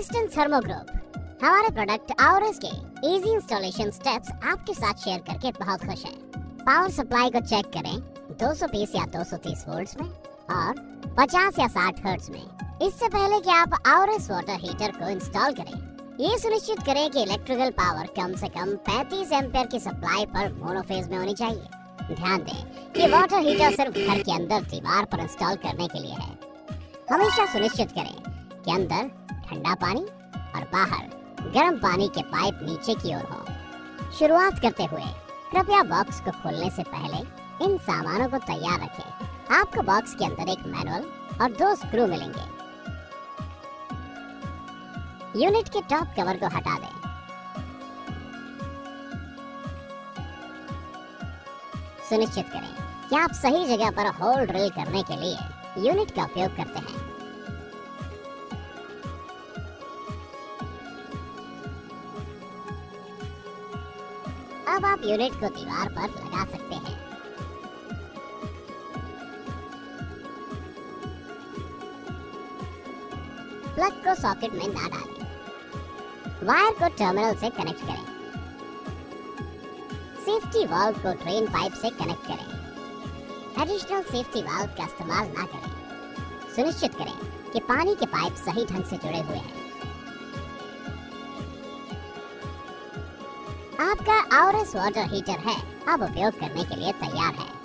Western thermo group हमारे product आउरस के इजी इंस्टॉलेशन स्टेप्स आपके साथ शेयर करके बहुत खुश है। पावर सप्लाई को चेक करें 220 या 230 वोल्ट्स में और 50 या 60 हर्ट्ज में। इससे पहले कि आप आउरस वाटर हीटर को इंस्टॉल करें, ये सुनिश्चित करें कि इलेक्ट्रिकल पावर कम से कम 35 एम्पियर की सप्लाई पर मोनोफेज में होनी चाहिए। ध्यान दें कि वाटर हीटर सिर्फ़ घर के अंदर दीवार पर इंस्टॉल करने के लिए है। हमेशा सुनिश्चित करें कि अंदर ठंडा पानी और बाहर गर्म पानी के पाइप नीचे की ओर हो। शुरुआत करते हुए कृपया बॉक्स को खोलने से पहले इन सामानों को तैयार रखें। आपको बॉक्स के अंदर एक मैनुअल और दो स्क्रू मिलेंगे। यूनिट के टॉप कवर को हटा दें। सुनिश्चित करें कि आप सही जगह पर होल ड्रिल करने के लिए यूनिट का उपयोग करते हैं। अब आप यूनिट को दीवार पर लगा सकते हैं। प्लग को सॉकेट में ना डालें। वायर को टर्मिनल से कनेक्ट करें। सेफ्टी वाल्व को ड्रेन पाइप से कनेक्ट करें। एडिशनल सेफ्टी वाल्व का इस्तेमाल ना करें। सुनिश्चित करें कि पानी के पाइप सही ढंग से जुड़े हुए हैं। आपका आउरस वाटर हीटर है। अब उपयोग करने के लिए तैयार है।